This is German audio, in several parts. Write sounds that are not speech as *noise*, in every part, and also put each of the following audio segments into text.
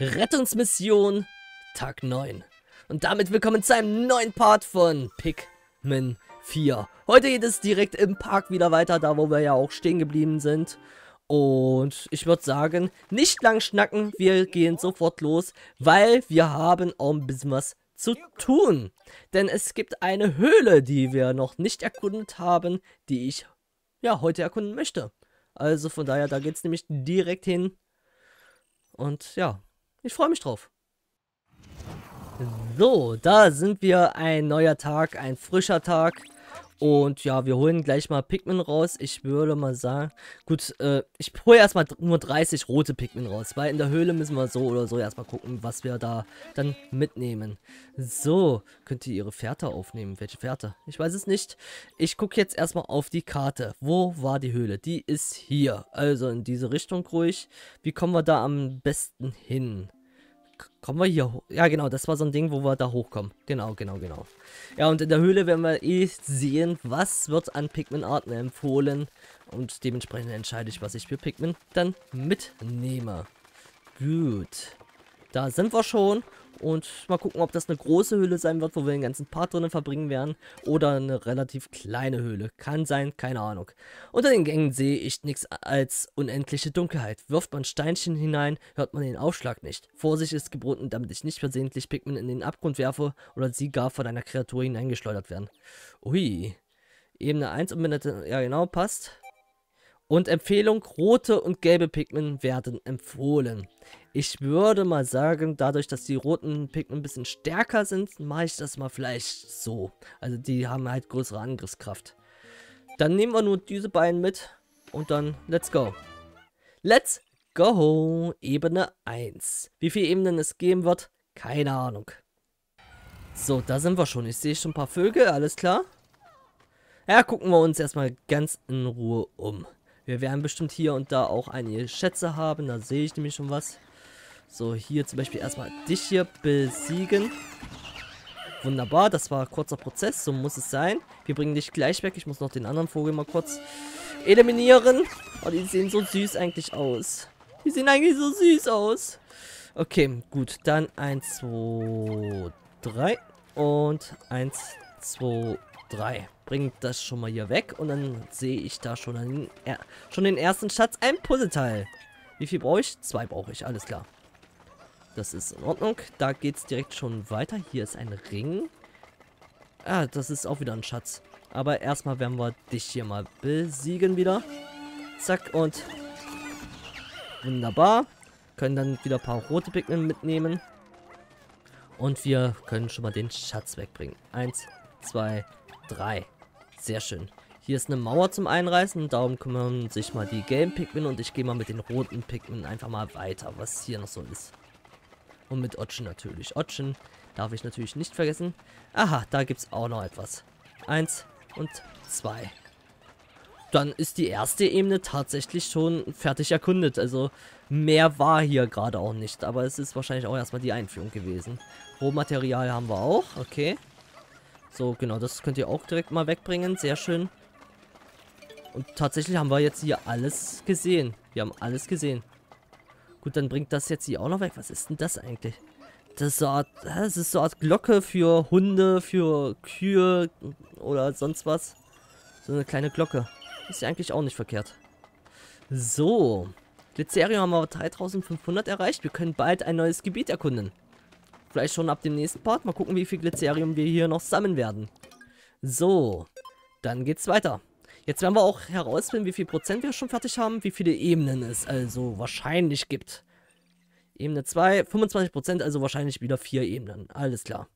Rettungsmission Tag 9. Und damit willkommen zu einem neuen Part von Pikmin 4. Heute geht es direkt im Park wieder weiter, da wo wir ja auch stehen geblieben sind. Und ich würde sagen, nicht lang schnacken, wir gehen sofort los, weil wir haben auch ein bisschen was zu tun. Denn es gibt eine Höhle, die wir noch nicht erkundet haben, die ich ja heute erkunden möchte. Also von daher, da geht es nämlich direkt hin. Und ja, ich freue mich drauf. So, da sind wir. Ein neuer Tag, ein frischer Tag. Und ja, wir holen gleich mal Pikmin raus. Ich würde mal sagen, gut, äh, ich *laughs* hole erstmal nur 30 rote Pikmin raus, weil in der Höhle müssen wir so oder so erstmal gucken, was wir da dann mitnehmen. So, könnt ihr ihre Fährte aufnehmen. Welche Fährte? Ich weiß es nicht. Ich gucke jetzt erstmal auf die Karte. Wo war die Höhle? Die ist hier. Also in diese Richtung ruhig. Wie kommen wir da am besten hin? Kommen wir hier hoch? Ja, genau, das war so ein Ding, wo wir da hochkommen. Genau, genau, genau. Ja, und in der Höhle werden wir eh sehen, was wird an Pikmin-Arten empfohlen. Und dementsprechend entscheide ich, was ich für Pikmin dann mitnehme. Gut. Da sind wir schon. Und mal gucken, ob das eine große Höhle sein wird, wo wir den ganzen Part drinnen verbringen werden. Oder eine relativ kleine Höhle. Kann sein, keine Ahnung. Unter den Gängen sehe ich nichts als unendliche Dunkelheit. Wirft man Steinchen hinein, hört man den Aufschlag nicht. Vorsicht ist geboten, damit ich nicht versehentlich Pikmin in den Abgrund werfe oder sie gar von einer Kreatur hineingeschleudert werden. Ui. Ebene 1 umbindete, ja genau, passt. Und Empfehlung, rote und gelbe Pikmin werden empfohlen. Ich würde mal sagen, dadurch, dass die roten Pikmin ein bisschen stärker sind, mache ich das mal vielleicht so. Also die haben halt größere Angriffskraft. Dann nehmen wir nur diese beiden mit und dann let's go. Let's go! Ebene 1. Wie viele Ebenen es geben wird, keine Ahnung. So, da sind wir schon. Ich sehe schon ein paar Vögel, alles klar. Ja, gucken wir uns erstmal ganz in Ruhe um. Wir werden bestimmt hier und da auch einige Schätze haben. Da sehe ich nämlich schon was. So, hier zum Beispiel erstmal dich hier besiegen. Wunderbar, das war ein kurzer Prozess, so muss es sein. Wir bringen dich gleich weg. Ich muss noch den anderen Vogel mal kurz eliminieren. Oh, die sehen so süß eigentlich aus. Die sehen eigentlich so süß aus. Okay, gut. Dann 1, 2, 3 und 1, 2, 3 bringt das schon mal hier weg. Und dann sehe ich da schon, einen, äh, schon den ersten Schatz. Ein Puzzleteil. Wie viel brauche ich? Zwei brauche ich, alles klar. Das ist in Ordnung. Da geht es direkt schon weiter. Hier ist ein Ring. Ah, das ist auch wieder ein Schatz. Aber erstmal werden wir dich hier mal besiegen wieder. Zack und... Wunderbar. Können dann wieder ein paar rote Pikmin mitnehmen. Und wir können schon mal den Schatz wegbringen. Eins, zwei, drei. Sehr schön. Hier ist eine Mauer zum Einreißen. Darum kümmern sich mal die gelben Pikmin. Und ich gehe mal mit den roten Pikmin einfach mal weiter, was hier noch so ist. Und mit Otschen natürlich. Otschen darf ich natürlich nicht vergessen. Aha, da gibt es auch noch etwas. Eins und zwei. Dann ist die erste Ebene tatsächlich schon fertig erkundet. Also mehr war hier gerade auch nicht. Aber es ist wahrscheinlich auch erstmal die Einführung gewesen. Rohmaterial haben wir auch. Okay. So, genau, das könnt ihr auch direkt mal wegbringen. Sehr schön. Und tatsächlich haben wir jetzt hier alles gesehen. Wir haben alles gesehen. Gut, dann bringt das jetzt hier auch noch weg. Was ist denn das eigentlich? Das ist so eine Art, das ist so eine Art Glocke für Hunde, für Kühe oder sonst was. So eine kleine Glocke. Ist ja eigentlich auch nicht verkehrt. So. Glycerium haben wir 3500 erreicht. Wir können bald ein neues Gebiet erkunden. Vielleicht schon ab dem nächsten Part. Mal gucken, wie viel Glycerium wir hier noch sammeln werden. So, dann geht's weiter. Jetzt werden wir auch herausfinden, wie viel Prozent wir schon fertig haben, wie viele Ebenen es also wahrscheinlich gibt. Ebene 2, 25 Prozent, also wahrscheinlich wieder vier Ebenen. Alles klar.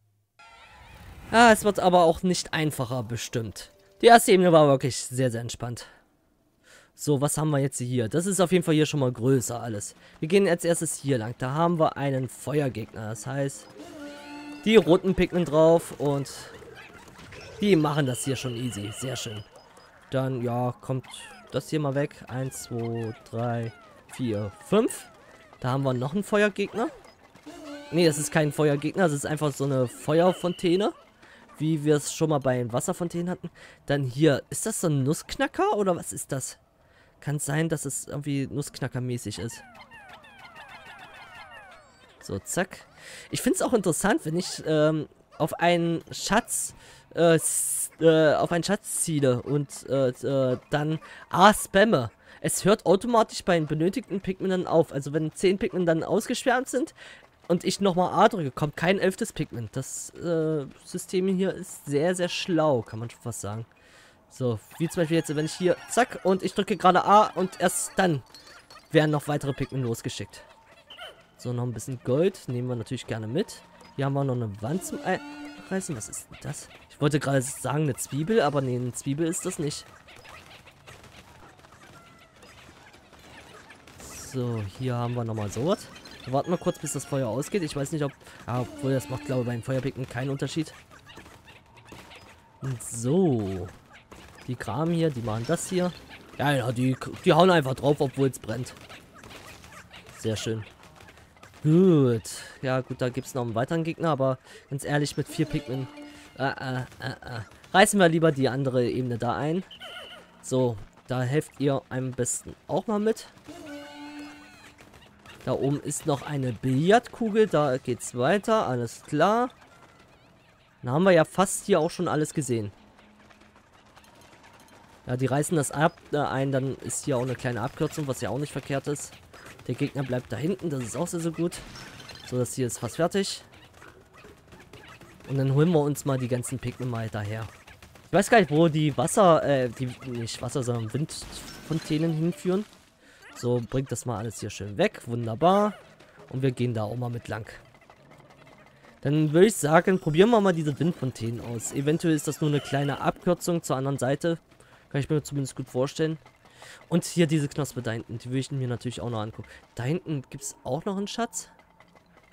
Ah, es wird aber auch nicht einfacher, bestimmt. Die erste Ebene war wirklich sehr, sehr entspannt. So, was haben wir jetzt hier? Das ist auf jeden Fall hier schon mal größer alles. Wir gehen als erstes hier lang. Da haben wir einen Feuergegner. Das heißt, die roten Pikmin drauf und die machen das hier schon easy. Sehr schön. Dann, ja, kommt das hier mal weg. Eins, zwei, drei, vier, fünf. Da haben wir noch einen Feuergegner. Ne, das ist kein Feuergegner. Das ist einfach so eine Feuerfontäne. Wie wir es schon mal bei den Wasserfontänen hatten. Dann hier, ist das so ein Nussknacker oder was ist das? Kann sein, dass es irgendwie Nussknacker-mäßig ist. So, zack. Ich finde es auch interessant, wenn ich ähm, auf einen Schatz äh, äh, auf einen Schatz ziele und äh, äh, dann A spamme. Es hört automatisch bei den benötigten Pikmin dann auf. Also wenn 10 Pikmin dann ausgeschwärmt sind und ich nochmal A drücke, kommt kein elftes Pikmin. Das äh, System hier ist sehr, sehr schlau, kann man schon fast sagen. So, wie zum Beispiel jetzt, wenn ich hier, zack, und ich drücke gerade A und erst dann werden noch weitere Pikmin losgeschickt. So, noch ein bisschen Gold. Nehmen wir natürlich gerne mit. Hier haben wir noch eine Wand zum Einreißen. Was ist denn das? Ich wollte gerade sagen, eine Zwiebel, aber nee, eine Zwiebel ist das nicht. So, hier haben wir nochmal sowas. Warten wir kurz, bis das Feuer ausgeht. Ich weiß nicht, ob... Ja, obwohl, das macht, glaube ich, beim Feuerpicken keinen Unterschied. Und so. Die Kram hier, die machen das hier. Ja, ja, die, die hauen einfach drauf, obwohl es brennt. Sehr schön. Gut. Ja, gut, da gibt es noch einen weiteren Gegner, aber ganz ehrlich, mit vier Pikmin... Äh, äh, äh, äh. Reißen wir lieber die andere Ebene da ein. So, da helft ihr am besten auch mal mit. Da oben ist noch eine Billardkugel, da geht's weiter, alles klar. Dann haben wir ja fast hier auch schon alles gesehen. Ja, die reißen das ab äh, ein, dann ist hier auch eine kleine Abkürzung, was ja auch nicht verkehrt ist. Der Gegner bleibt da hinten, das ist auch sehr, sehr gut. So, das hier ist fast fertig. Und dann holen wir uns mal die ganzen Pikmin mal daher. Ich weiß gar nicht, wo die Wasser, äh, die, nicht Wasser, sondern Windfontänen hinführen. So, bringt das mal alles hier schön weg. Wunderbar. Und wir gehen da auch mal mit lang. Dann würde ich sagen, probieren wir mal diese Windfontänen aus. Eventuell ist das nur eine kleine Abkürzung zur anderen Seite. Kann ich mir zumindest gut vorstellen. Und hier diese Knospe da hinten. Die würde ich mir natürlich auch noch angucken. Da hinten gibt es auch noch einen Schatz.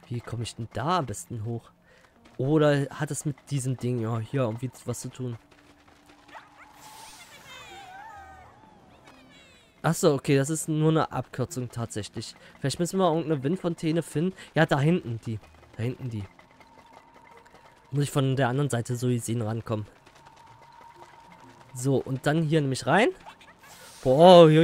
Wie komme ich denn da am besten hoch? Oder hat es mit diesem Ding ja, hier irgendwie was zu tun? Achso, okay, das ist nur eine Abkürzung tatsächlich. Vielleicht müssen wir irgendeine Windfontäne finden. Ja, da hinten die. Da hinten die. Muss ich von der anderen Seite so gesehen rankommen. So, und dann hier nämlich rein. Boah, ui,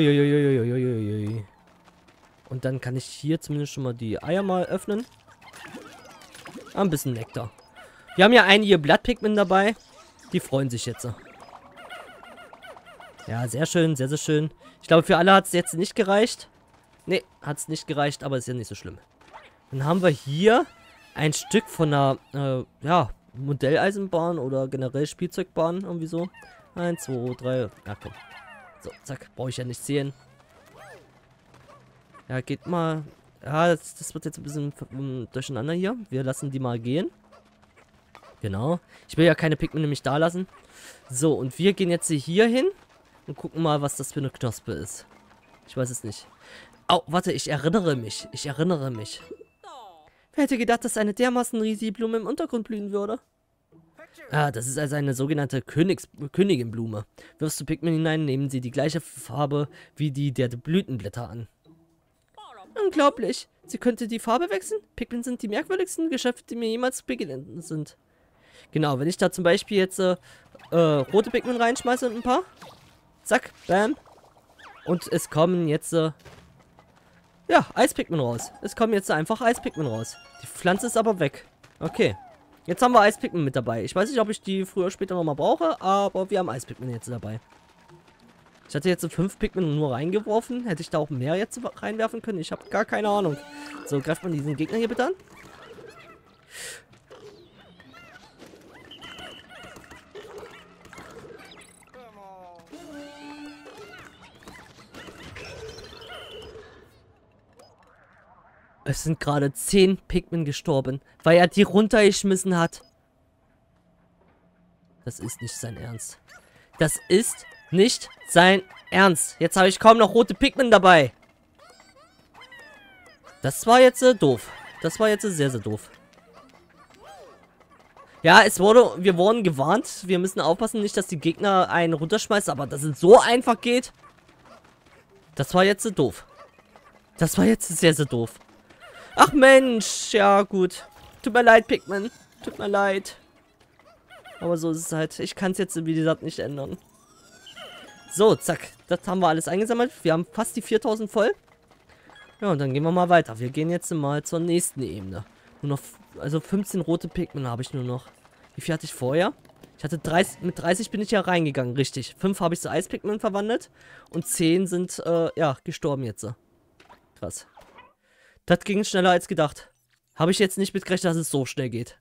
Eins, zwei, drei. Ja, komm. So, zack. Brauche ich ja nicht sehen. Ja, geht mal. Ja, das, das wird jetzt ein bisschen um, durcheinander hier. Wir lassen die mal gehen. Genau. Ich will ja keine Pikmin nämlich da lassen. So, und wir gehen jetzt hier hin und gucken mal, was das für eine Knospe ist. Ich weiß es nicht. Oh, warte, ich erinnere mich. Ich erinnere mich. Wer hätte gedacht, dass eine dermaßen riesige Blume im Untergrund blühen würde? Ah, das ist also eine sogenannte Königs Königinblume. Wirfst du Pikmin hinein, nehmen sie die gleiche Farbe wie die der Blütenblätter an. Unglaublich. Sie könnte die Farbe wechseln? Pikmin sind die merkwürdigsten Geschöpfe, die mir jemals begegnet sind. Genau, wenn ich da zum Beispiel jetzt äh, äh, rote Pikmin reinschmeiße und ein paar. Zack, bam. Und es kommen jetzt, äh, ja, Eispikmin raus. Es kommen jetzt einfach Eispikmin raus. Die Pflanze ist aber weg. Okay. Jetzt haben wir Eispikmin mit dabei. Ich weiß nicht, ob ich die früher oder später nochmal brauche, aber wir haben Eispikmin jetzt dabei. Ich hatte jetzt so fünf Pikmin nur reingeworfen. Hätte ich da auch mehr jetzt reinwerfen können? Ich habe gar keine Ahnung. So, greift man diesen Gegner hier bitte an. Es sind gerade 10 Pikmin gestorben, weil er die runtergeschmissen hat. Das ist nicht sein Ernst. Das ist nicht sein Ernst. Jetzt habe ich kaum noch rote Pikmin dabei. Das war jetzt äh, doof. Das war jetzt äh, sehr, sehr doof. Ja, es wurde, wir wurden gewarnt. Wir müssen aufpassen, nicht, dass die Gegner einen runterschmeißen, aber dass es so einfach geht. Das war jetzt äh, doof. Das war jetzt sehr, sehr doof. Ach Mensch, ja gut. Tut mir leid, Pikmin. Tut mir leid. Aber so ist es halt. Ich kann es jetzt, wie gesagt, nicht ändern. So, zack. Das haben wir alles eingesammelt. Wir haben fast die 4000 voll. Ja, und dann gehen wir mal weiter. Wir gehen jetzt mal zur nächsten Ebene. Nur noch, also 15 rote Pikmin habe ich nur noch. Wie viel hatte ich vorher? Ich hatte 30, mit 30 bin ich ja reingegangen, richtig. 5 habe ich zu Eispigment verwandelt und 10 sind, äh, ja, gestorben jetzt. Krass. Das ging schneller als gedacht. Habe ich jetzt nicht mitgerechnet, dass es so schnell geht.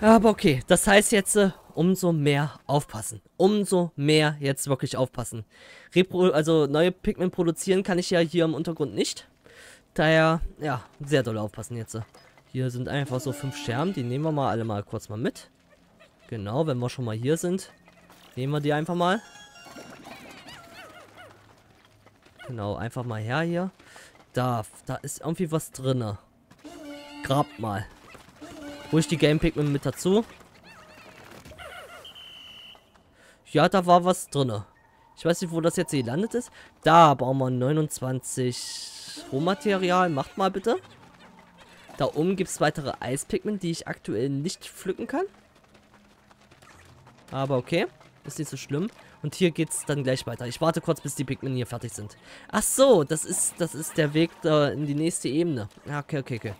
Aber okay, das heißt jetzt äh, umso mehr aufpassen. Umso mehr jetzt wirklich aufpassen. Repro also neue Pigment produzieren kann ich ja hier im Untergrund nicht. Daher, ja, sehr doll aufpassen jetzt. Hier sind einfach so fünf Scherben, die nehmen wir mal alle mal kurz mal mit. Genau, wenn wir schon mal hier sind, nehmen wir die einfach mal. Genau, einfach mal her hier. Da, da ist irgendwie was drin. Grabt mal. Hol ich die Game Pigment mit dazu. Ja, da war was drin. Ich weiß nicht, wo das jetzt gelandet ist. Da bauen wir 29 Rohmaterial. Macht mal bitte. Da oben gibt es weitere Eispigment, die ich aktuell nicht pflücken kann. Aber okay. Ist nicht so schlimm. Und hier geht es dann gleich weiter. Ich warte kurz, bis die Pigment hier fertig sind. Ach so, das ist, das ist der Weg äh, in die nächste Ebene. Ja, okay, okay, okay.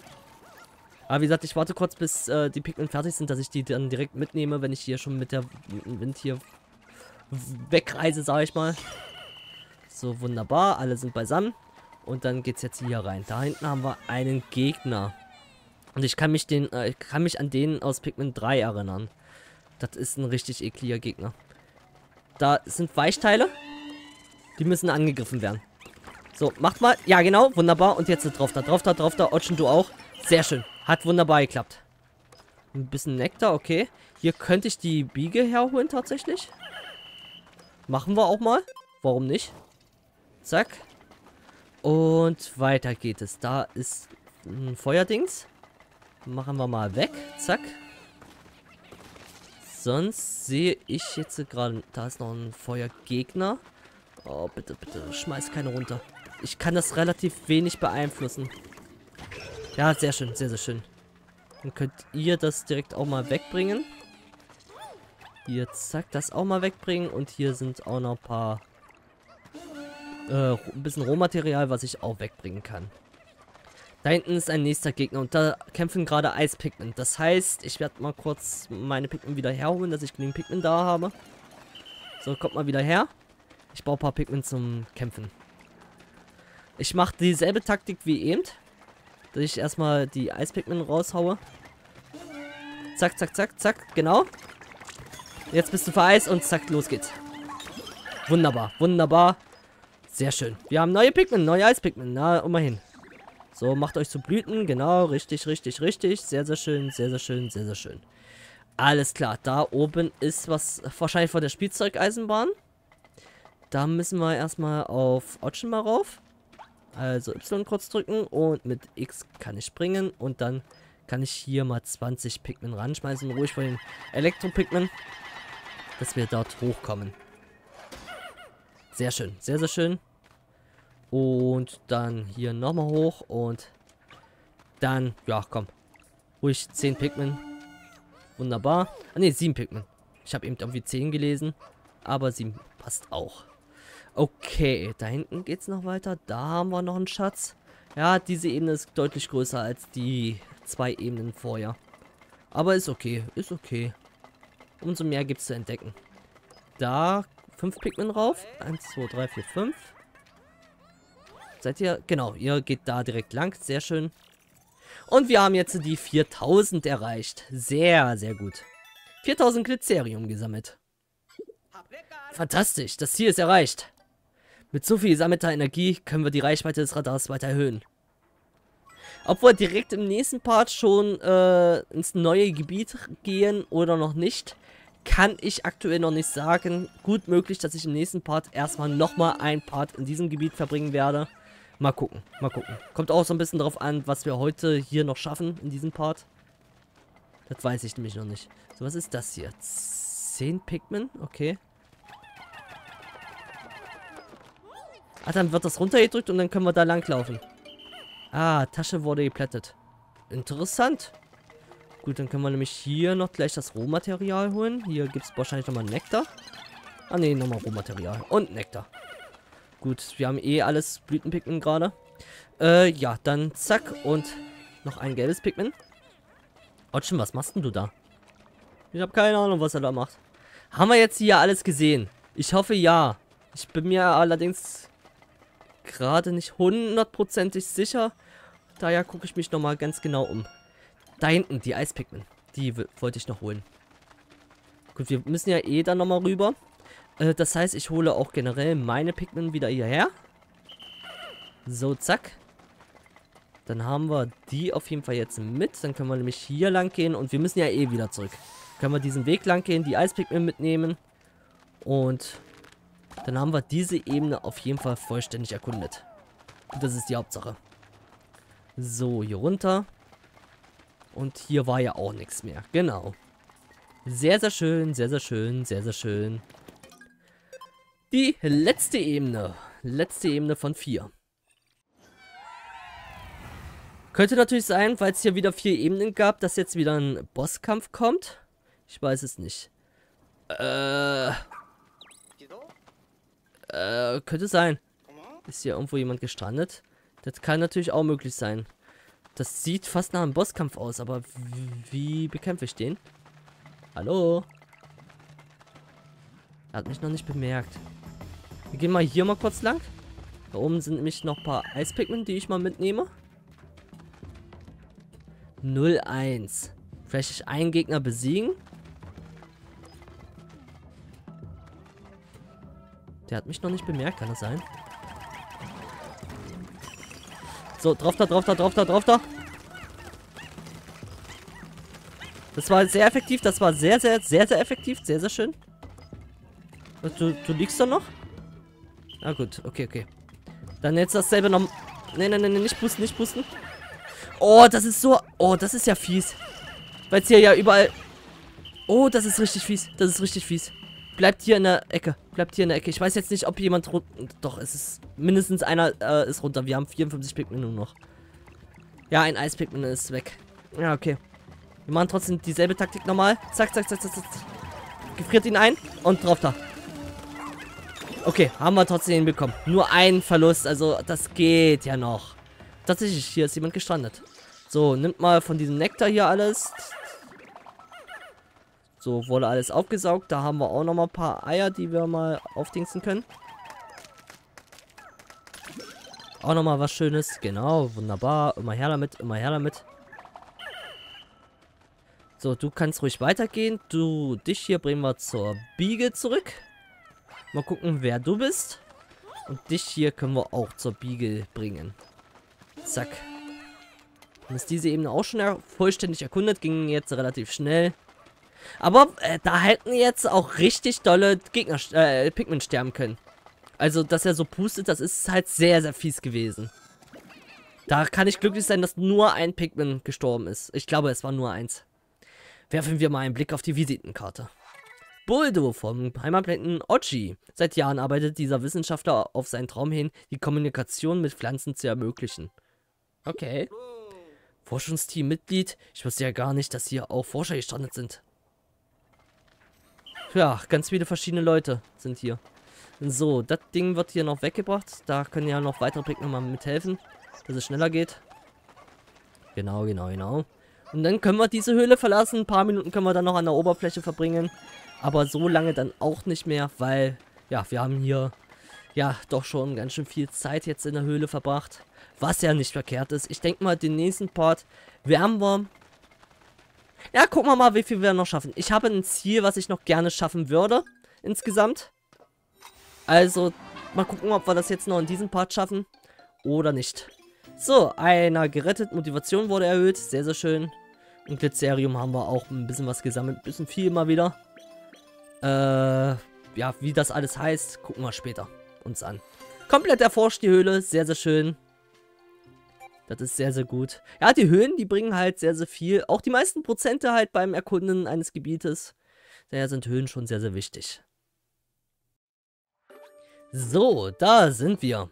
Aber wie gesagt, ich warte kurz, bis äh, die Pigment fertig sind, dass ich die dann direkt mitnehme, wenn ich hier schon mit der Wind hier wegreise, sage ich mal. So, wunderbar. Alle sind beisammen. Und dann geht's jetzt hier rein. Da hinten haben wir einen Gegner. Und ich kann mich den, äh, ich kann mich an den aus Pikmin 3 erinnern. Das ist ein richtig ekliger Gegner. Da sind Weichteile. Die müssen angegriffen werden. So, macht mal. Ja, genau. Wunderbar. Und jetzt drauf da, drauf da, drauf da. Otschen, du auch. Sehr schön. Hat wunderbar geklappt. Ein bisschen Nektar, okay. Hier könnte ich die Biege herholen tatsächlich. Machen wir auch mal. Warum nicht? Zack. Und weiter geht es. Da ist ein Feuerdings. Machen wir mal weg. Zack. Sonst sehe ich jetzt gerade... Da ist noch ein Feuergegner. Oh, bitte, bitte. Schmeiß keine runter. Ich kann das relativ wenig beeinflussen. Ja, sehr schön. Sehr, sehr schön. Dann könnt ihr das direkt auch mal wegbringen. Hier, zack, das auch mal wegbringen. Und hier sind auch noch ein paar... Äh, ein bisschen Rohmaterial, was ich auch wegbringen kann. Da hinten ist ein nächster Gegner und da kämpfen gerade Eispigment. Das heißt, ich werde mal kurz meine Pigment wieder herholen, dass ich genügend Pigment da habe. So, kommt mal wieder her. Ich baue ein paar Pigment zum Kämpfen. Ich mache dieselbe Taktik wie eben. Dass ich erstmal die Eispigment raushaue. Zack, zack, zack, zack, genau. Jetzt bist du vereist und zack, los geht's. Wunderbar, wunderbar. Sehr schön. Wir haben neue Pigment, neue Eispigment. Na, immerhin. So, macht euch zu Blüten. Genau, richtig, richtig, richtig. Sehr, sehr schön, sehr, sehr schön, sehr, sehr schön. Alles klar, da oben ist was wahrscheinlich vor der Spielzeugeisenbahn. Da müssen wir erstmal auf Otschen mal rauf. Also Y kurz drücken und mit X kann ich springen und dann kann ich hier mal 20 Pigment ranschmeißen. Ruhig vor den Elektro-Pigment dass wir dort hochkommen. Sehr schön, sehr, sehr schön. Und dann hier nochmal hoch und dann, ja, komm. Ruhig 10 Pikmin. Wunderbar. Ah, ne, 7 Pikmin. Ich habe eben irgendwie 10 gelesen. Aber 7 passt auch. Okay, da hinten geht es noch weiter. Da haben wir noch einen Schatz. Ja, diese Ebene ist deutlich größer als die zwei Ebenen vorher. Aber ist okay, ist okay. Umso mehr gibt es zu entdecken. Da fünf Pikmin rauf. Eins, zwei, drei, vier, fünf. Seid ihr? Genau, ihr geht da direkt lang. Sehr schön. Und wir haben jetzt die 4000 erreicht. Sehr, sehr gut. 4000 Glycerium gesammelt. Fantastisch, das Ziel ist erreicht. Mit so viel gesammelter Energie können wir die Reichweite des Radars weiter erhöhen. Ob wir direkt im nächsten Part schon äh, ins neue Gebiet gehen oder noch nicht, kann ich aktuell noch nicht sagen. Gut möglich, dass ich im nächsten Part erstmal nochmal ein Part in diesem Gebiet verbringen werde. Mal gucken, mal gucken. Kommt auch so ein bisschen darauf an, was wir heute hier noch schaffen in diesem Part. Das weiß ich nämlich noch nicht. So, was ist das hier? 10 Pikmin? Okay. Ah, dann wird das runtergedrückt und dann können wir da langlaufen. Ah, Tasche wurde geplättet. Interessant. Gut, dann können wir nämlich hier noch gleich das Rohmaterial holen. Hier gibt es wahrscheinlich nochmal Nektar. Ah ne, nochmal Rohmaterial. Und Nektar. Gut, wir haben eh alles Blütenpigment gerade. Äh, ja, dann zack und noch ein gelbes Pigment. Otschen, was machst denn du da? Ich habe keine Ahnung, was er da macht. Haben wir jetzt hier alles gesehen? Ich hoffe, ja. Ich bin mir allerdings gerade nicht hundertprozentig sicher. Daher gucke ich mich nochmal ganz genau um. Da hinten, die Eispigment. Die wollte ich noch holen. Gut, wir müssen ja eh dann nochmal rüber. Äh, das heißt, ich hole auch generell meine Pigment wieder hierher. So, zack. Dann haben wir die auf jeden Fall jetzt mit. Dann können wir nämlich hier lang gehen und wir müssen ja eh wieder zurück. Können wir diesen Weg lang gehen, die Eispigment mitnehmen. Und dann haben wir diese Ebene auf jeden Fall vollständig erkundet. Und das ist die Hauptsache. So, hier runter. Und hier war ja auch nichts mehr. Genau. Sehr, sehr schön, sehr, sehr schön, sehr, sehr schön. Die letzte Ebene. Letzte Ebene von vier. Könnte natürlich sein, weil es hier wieder vier Ebenen gab, dass jetzt wieder ein Bosskampf kommt. Ich weiß es nicht. Äh. Äh, könnte sein. Ist hier irgendwo jemand gestrandet? Das kann natürlich auch möglich sein. Das sieht fast nach einem Bosskampf aus, aber wie bekämpfe ich den? Hallo? Er hat mich noch nicht bemerkt. Wir gehen mal hier mal kurz lang. Da oben sind nämlich noch ein paar Eispigment, die ich mal mitnehme. 0-1. Vielleicht einen Gegner besiegen. Der hat mich noch nicht bemerkt, kann das sein? So, drauf da, drauf da, drauf da, drauf da. Das war sehr effektiv, das war sehr, sehr, sehr, sehr effektiv. Sehr, sehr schön. Du, du liegst da noch? Ah gut, okay, okay. Dann jetzt dasselbe noch... Nee, nee, nee, nicht boosten, nicht boosten. Oh, das ist so... Oh, das ist ja fies. Weil es hier ja überall... Oh, das ist richtig fies. Das ist richtig fies. Bleibt hier in der Ecke. Bleibt hier in der Ecke. Ich weiß jetzt nicht, ob jemand... Doch, es ist... Mindestens einer äh, ist runter. Wir haben 54 Pikmin nur noch. Ja, ein Eispigment ist weg. Ja, okay. Wir machen trotzdem dieselbe Taktik nochmal. Zack, zack, zack, zack, zack. Gefriert ihn ein und drauf da. Okay, haben wir trotzdem hinbekommen. Nur ein Verlust, also das geht ja noch. Tatsächlich, hier ist jemand gestrandet. So, nimmt mal von diesem Nektar hier alles. So, wurde alles aufgesaugt. Da haben wir auch noch mal ein paar Eier, die wir mal aufdingsen können. Auch noch mal was Schönes. Genau, wunderbar. Immer her damit, immer her damit. So, du kannst ruhig weitergehen. Du, dich hier bringen wir zur Biege zurück. Mal gucken, wer du bist. Und dich hier können wir auch zur Biege bringen. Zack. Dann ist diese Ebene auch schon er vollständig erkundet. Ging jetzt relativ schnell. Aber äh, da hätten jetzt auch richtig dolle Gegner, äh, Pikmin sterben können. Also, dass er so pustet, das ist halt sehr, sehr fies gewesen. Da kann ich glücklich sein, dass nur ein Pikmin gestorben ist. Ich glaube, es war nur eins. Werfen wir mal einen Blick auf die Visitenkarte. Buldo vom Heimatplaneten Ochi. Seit Jahren arbeitet dieser Wissenschaftler auf seinen Traum hin, die Kommunikation mit Pflanzen zu ermöglichen. Okay. Forschungsteam-Mitglied. Ich wusste ja gar nicht, dass hier auch Forscher gestrandet sind. Ja, ganz viele verschiedene Leute sind hier. So, das Ding wird hier noch weggebracht. Da können ja noch weitere Pick mal mithelfen, dass es schneller geht. Genau, genau, genau. Und dann können wir diese Höhle verlassen. Ein paar Minuten können wir dann noch an der Oberfläche verbringen. Aber so lange dann auch nicht mehr, weil, ja, wir haben hier, ja, doch schon ganz schön viel Zeit jetzt in der Höhle verbracht. Was ja nicht verkehrt ist. Ich denke mal, den nächsten Part werden wir ja, gucken wir mal, wie viel wir noch schaffen. Ich habe ein Ziel, was ich noch gerne schaffen würde. Insgesamt. Also, mal gucken, ob wir das jetzt noch in diesem Part schaffen. Oder nicht. So, einer gerettet. Motivation wurde erhöht. Sehr, sehr schön. Und Glycerium haben wir auch ein bisschen was gesammelt. Ein bisschen viel mal wieder. Äh, ja, wie das alles heißt, gucken wir später uns an. Komplett erforscht die Höhle. Sehr, sehr schön. Das ist sehr, sehr gut. Ja, die Höhen, die bringen halt sehr, sehr viel. Auch die meisten Prozente halt beim Erkunden eines Gebietes. Daher sind Höhen schon sehr, sehr wichtig. So, da sind wir.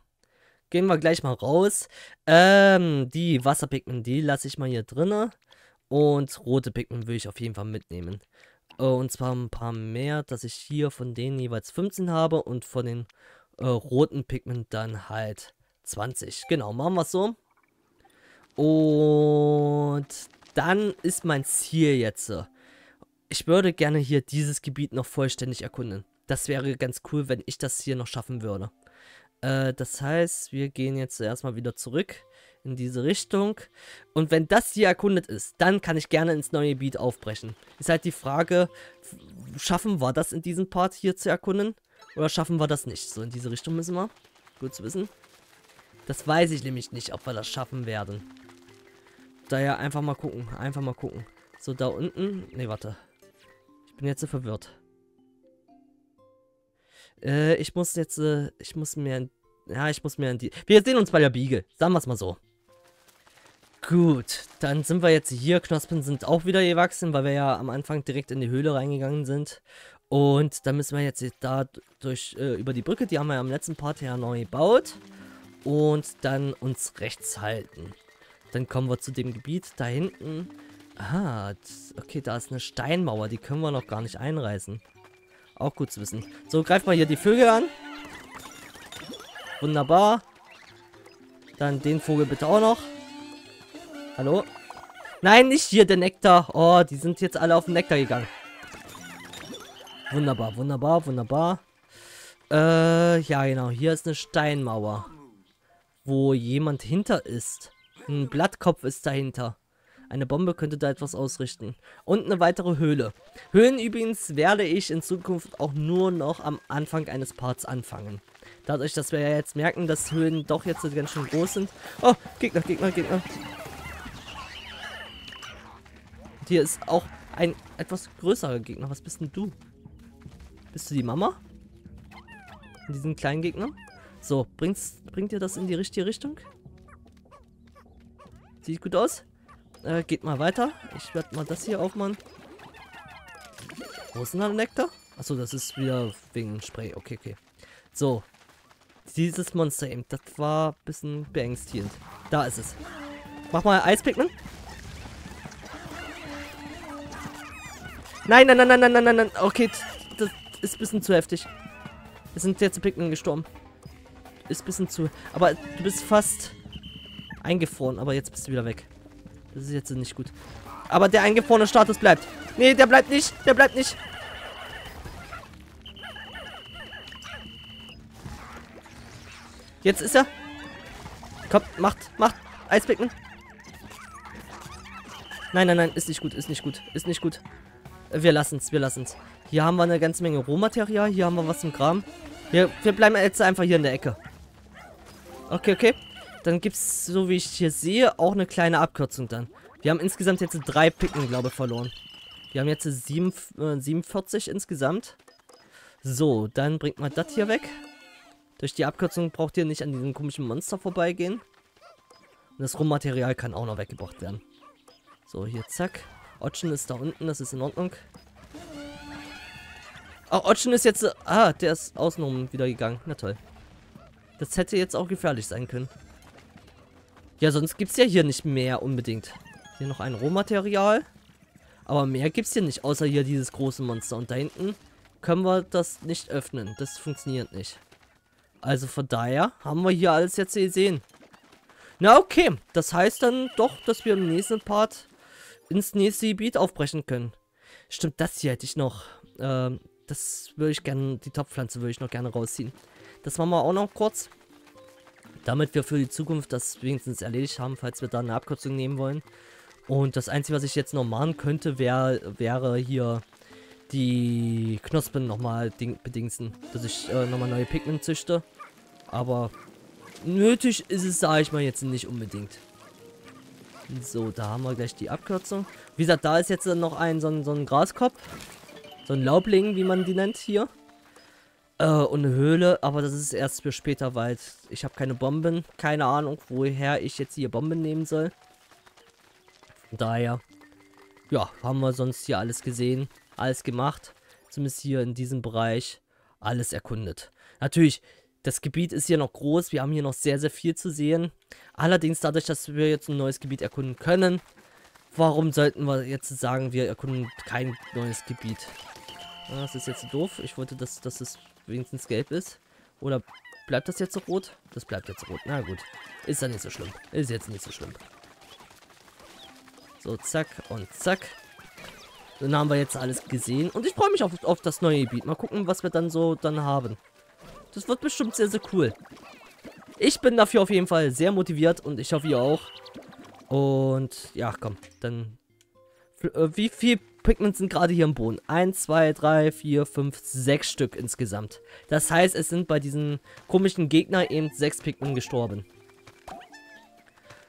Gehen wir gleich mal raus. Ähm, die Wasserpigment, die lasse ich mal hier drinne. Und rote Pigment will ich auf jeden Fall mitnehmen. Und zwar ein paar mehr, dass ich hier von denen jeweils 15 habe und von den äh, roten Pigment dann halt 20. Genau, machen wir es so. Und dann ist mein Ziel jetzt. Ich würde gerne hier dieses Gebiet noch vollständig erkunden. Das wäre ganz cool, wenn ich das hier noch schaffen würde. Äh, das heißt, wir gehen jetzt erstmal wieder zurück in diese Richtung. Und wenn das hier erkundet ist, dann kann ich gerne ins neue Gebiet aufbrechen. Ist halt die Frage, schaffen wir das in diesem Part hier zu erkunden? Oder schaffen wir das nicht? So, in diese Richtung müssen wir. Gut zu wissen. Das weiß ich nämlich nicht, ob wir das schaffen werden. Daher einfach mal gucken. Einfach mal gucken. So, da unten. Ne, warte. Ich bin jetzt so verwirrt. Äh, ich muss jetzt, äh, ich muss mir, ja, ich muss mir die, wir sehen uns bei der Biege. Sagen wir es mal so. Gut, dann sind wir jetzt hier. Knospen sind auch wieder gewachsen, weil wir ja am Anfang direkt in die Höhle reingegangen sind. Und dann müssen wir jetzt da durch, äh, über die Brücke, die haben wir ja im letzten Part ja neu gebaut. Und dann uns rechts halten. Dann kommen wir zu dem Gebiet da hinten. Ah, okay, da ist eine Steinmauer, die können wir noch gar nicht einreißen. Auch gut zu wissen. So, greift mal hier die Vögel an. Wunderbar. Dann den Vogel bitte auch noch. Hallo? Nein, nicht hier, der Nektar. Oh, die sind jetzt alle auf den Nektar gegangen. Wunderbar, wunderbar, wunderbar. Äh, ja genau. Hier ist eine Steinmauer. Wo jemand hinter ist. Ein Blattkopf ist dahinter. Eine Bombe könnte da etwas ausrichten. Und eine weitere Höhle. Höhlen übrigens werde ich in Zukunft auch nur noch am Anfang eines Parts anfangen. Dadurch, dass wir ja jetzt merken, dass Höhlen doch jetzt ganz schön groß sind. Oh, Gegner, Gegner, Gegner. Hier ist auch ein etwas größerer Gegner. Was bist denn du? Bist du die Mama? In diesen kleinen Gegner? So, bringt's, bringt ihr das in die richtige Richtung? Sieht gut aus. Äh, geht mal weiter. Ich werde mal das hier aufmachen. Wo ist denn der Nektar? Achso, das ist wieder wegen Spray. Okay, okay. So. Dieses Monster eben. Das war ein bisschen beängstigend. Da ist es. Mach mal Eispigment. Nein, nein, nein, nein, nein, nein, nein, nein. Okay, das ist ein bisschen zu heftig. Wir sind jetzt Pigment gestorben. Ist ein bisschen zu... Aber du bist fast eingefroren. Aber jetzt bist du wieder weg. Das ist jetzt nicht gut. Aber der eingefrorene Status bleibt. Nee, der bleibt nicht. Der bleibt nicht. Jetzt ist er. Kommt, macht, macht. Eisbecken. Nein, nein, nein, ist nicht gut, ist nicht gut, ist nicht gut. Wir lassen es, wir lassen es. Hier haben wir eine ganze Menge Rohmaterial, hier haben wir was im Kram. Wir, wir bleiben jetzt einfach hier in der Ecke. Okay, okay. Dann gibt es, so wie ich hier sehe, auch eine kleine Abkürzung dann. Wir haben insgesamt jetzt drei Picken, glaube ich, verloren. Wir haben jetzt 7, äh, 47 insgesamt. So, dann bringt man das hier weg. Durch die Abkürzung braucht ihr nicht an diesem komischen Monster vorbeigehen. Und das Rohmaterial kann auch noch weggebracht werden. So, hier, zack. Otschen ist da unten, das ist in Ordnung. Oh, Otschen ist jetzt... Ah, der ist außenrum wieder gegangen. Na toll. Das hätte jetzt auch gefährlich sein können. Ja, sonst gibt es ja hier nicht mehr unbedingt. Hier noch ein Rohmaterial. Aber mehr gibt es hier nicht, außer hier dieses große Monster. Und da hinten können wir das nicht öffnen. Das funktioniert nicht. Also von daher haben wir hier alles jetzt gesehen. Na okay, das heißt dann doch, dass wir im nächsten Part ins nächste Gebiet aufbrechen können. Stimmt, das hier hätte ich noch. Ähm, das würde ich gerne, die Topfpflanze würde ich noch gerne rausziehen. Das machen wir auch noch kurz damit wir für die Zukunft das wenigstens erledigt haben, falls wir da eine Abkürzung nehmen wollen. Und das Einzige, was ich jetzt noch machen könnte, wär, wäre hier die Knospen nochmal bedingsen, dass ich äh, nochmal neue Pigment züchte. Aber nötig ist es, sage ich mal, jetzt nicht unbedingt. So, da haben wir gleich die Abkürzung. Wie gesagt, da ist jetzt noch ein so ein, so ein Graskopf. So ein Laubling, wie man die nennt hier. Äh, und eine Höhle, aber das ist erst für später, weil ich habe keine Bomben. Keine Ahnung, woher ich jetzt hier Bomben nehmen soll. Von daher, ja, haben wir sonst hier alles gesehen, alles gemacht. Zumindest hier in diesem Bereich alles erkundet. Natürlich, das Gebiet ist hier noch groß, wir haben hier noch sehr, sehr viel zu sehen. Allerdings dadurch, dass wir jetzt ein neues Gebiet erkunden können, warum sollten wir jetzt sagen, wir erkunden kein neues Gebiet? Das ist jetzt doof. Ich wollte, dass, dass es wenigstens gelb ist. Oder Bleibt das jetzt so rot? Das bleibt jetzt rot. Na gut. Ist ja nicht so schlimm. Ist jetzt nicht so schlimm. So, zack und zack. Dann haben wir jetzt alles gesehen. Und ich freue mich auf, auf das neue Gebiet. Mal gucken, was wir dann so dann haben. Das wird bestimmt sehr, sehr cool. Ich bin dafür auf jeden Fall sehr motiviert und ich hoffe, ihr auch. Und ja, komm, dann... Äh, wie viel Pikmin sind gerade hier im Boden? 1, 2, 3, 4, 5, 6 Stück insgesamt. Das heißt, es sind bei diesen komischen Gegner eben 6 Pikmin gestorben.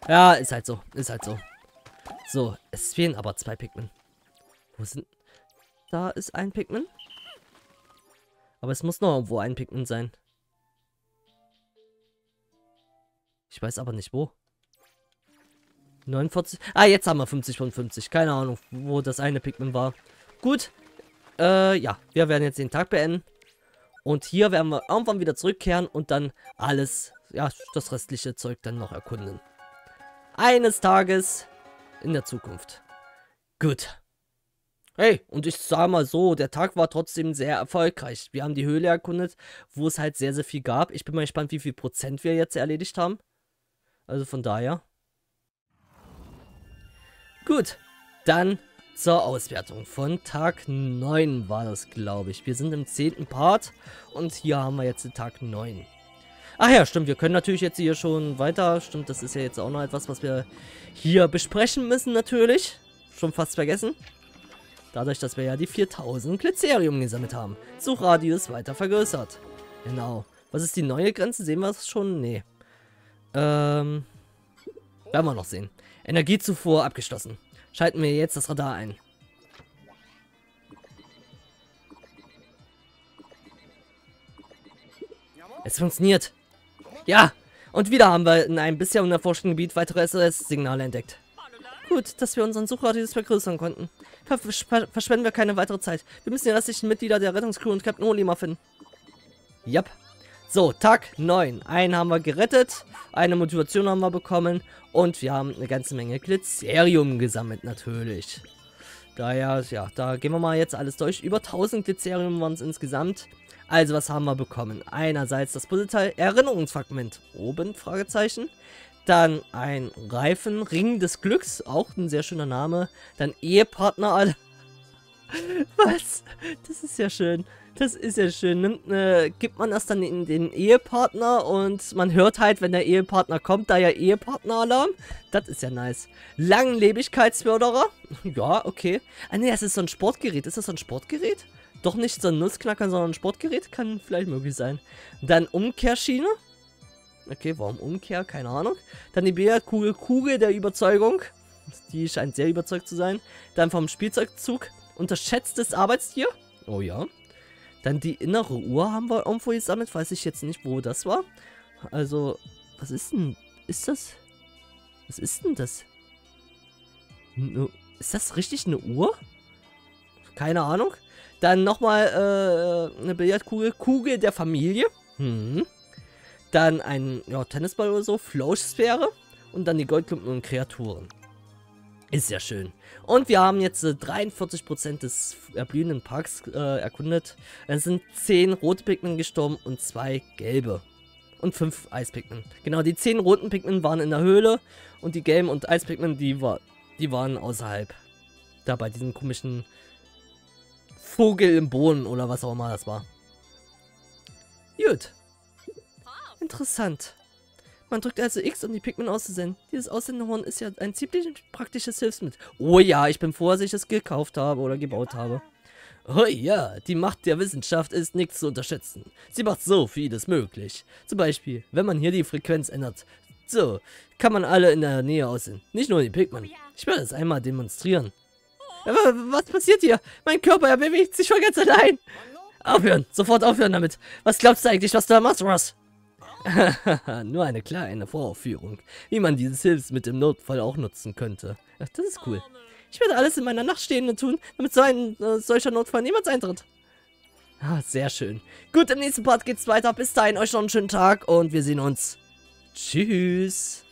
Ja, ist halt so. Ist halt so. So, es fehlen aber zwei Pikmin. Wo sind... Da ist ein Pikmin. Aber es muss noch irgendwo ein Pikmin sein. Ich weiß aber nicht wo. 49. Ah, jetzt haben wir 50 von 50. Keine Ahnung, wo das eine Pikmin war. Gut. Äh, ja. Wir werden jetzt den Tag beenden. Und hier werden wir irgendwann wieder zurückkehren und dann alles, ja, das restliche Zeug dann noch erkunden. Eines Tages in der Zukunft. Gut. Hey, und ich sag mal so, der Tag war trotzdem sehr erfolgreich. Wir haben die Höhle erkundet, wo es halt sehr, sehr viel gab. Ich bin mal gespannt, wie viel Prozent wir jetzt erledigt haben. Also von daher. Gut, dann zur Auswertung. Von Tag 9 war das, glaube ich. Wir sind im 10. Part und hier haben wir jetzt den Tag 9. Ach ja, stimmt, wir können natürlich jetzt hier schon weiter. Stimmt, das ist ja jetzt auch noch etwas, was wir hier besprechen müssen natürlich. Schon fast vergessen. Dadurch, dass wir ja die 4000 Glycerium gesammelt haben. Suchradius weiter vergrößert. Genau. Was ist die neue Grenze? Sehen wir es schon? Nee. Ähm. Werden wir noch sehen. Energiezufuhr abgeschlossen. Schalten wir jetzt das Radar ein. Es funktioniert. Ja, und wieder haben wir in einem bisher unerforschten Gebiet weitere SOS-Signale entdeckt. Gut, dass wir unseren Suchradius vergrößern konnten. Versch verschwenden wir keine weitere Zeit. Wir müssen die restlichen Mitglieder der Rettungscrew und Captain Olima finden. Yep. So, Tag 9. Einen haben wir gerettet, eine Motivation haben wir bekommen und wir haben eine ganze Menge Glycerium gesammelt natürlich. Daher, ja, da gehen wir mal jetzt alles durch. Über 1000 Glycerium waren es insgesamt. Also, was haben wir bekommen? Einerseits das Puzzleteil Erinnerungsfragment. Oben, Fragezeichen. Dann ein Reifen, Ring des Glücks. Auch ein sehr schöner Name. Dann Ehepartner. *laughs* Was? Das ist ja schön. Das ist ja schön. Nimmt, äh, gibt man das dann in den Ehepartner und man hört halt, wenn der Ehepartner kommt, da ja Ehepartner-Alarm. Das ist ja nice. Langlebigkeitsförderer. *laughs* Ja, okay. Ah ne, das ist so ein Sportgerät. Ist das so ein Sportgerät? Doch nicht so ein Nussknacker, sondern ein Sportgerät? Kann vielleicht möglich sein. Dann Umkehrschiene. Okay, warum Umkehr? Keine Ahnung. Dann die Billardkugel Kugel der Überzeugung. Die scheint sehr überzeugt zu sein. Dann vom Spielzeugzug. Unterschätztes Arbeitstier. Oh ja. Dann die innere Uhr haben wir irgendwo gesammelt. Weiß ich jetzt nicht, wo das war. Also, was ist denn? Ist das? Was ist denn das? Ist das richtig eine Uhr? Keine Ahnung. Dann nochmal äh, eine Billardkugel. Kugel der Familie. Hm. Dann ein ja, Tennisball oder so. Flauschsphäre. Und dann die Goldklumpen und Kreaturen. Ist ja schön. Und wir haben jetzt äh, 43% des erblühenden Parks äh, erkundet. Es sind 10 rote Pikmin gestorben und 2 gelbe. Und 5 Eispigmen. Genau, die 10 roten Pikmin waren in der Höhle und die gelben und Eispigmen, die, war, die waren außerhalb. Da bei diesem komischen Vogel im Boden oder was auch immer das war. Gut. Interessant. Man drückt also X, um die Pikmin auszusenden. Dieses Aussendehorn ist ja ein ziemlich praktisches Hilfsmittel. Oh ja, ich bin froh, dass ich es gekauft habe oder gebaut habe. Oh ja, die Macht der Wissenschaft ist nichts zu unterschätzen. Sie macht so vieles möglich. Zum Beispiel, wenn man hier die Frequenz ändert. So, kann man alle in der Nähe aussehen. Nicht nur die Pikmin. Ich werde es einmal demonstrieren. Aber was passiert hier? Mein Körper, er bewegt sich schon ganz allein. Aufhören, sofort aufhören damit. Was glaubst du eigentlich, was du da machst, Ross? *laughs* Nur eine kleine Voraufführung, wie man dieses Hilfsmittel im Notfall auch nutzen könnte. Ach, das ist cool. Ich werde alles in meiner Nachtstehende tun, damit so ein äh, solcher Notfall niemals eintritt. Ah, sehr schön. Gut, im nächsten Part geht's weiter. Bis dahin, euch noch einen schönen Tag und wir sehen uns. Tschüss.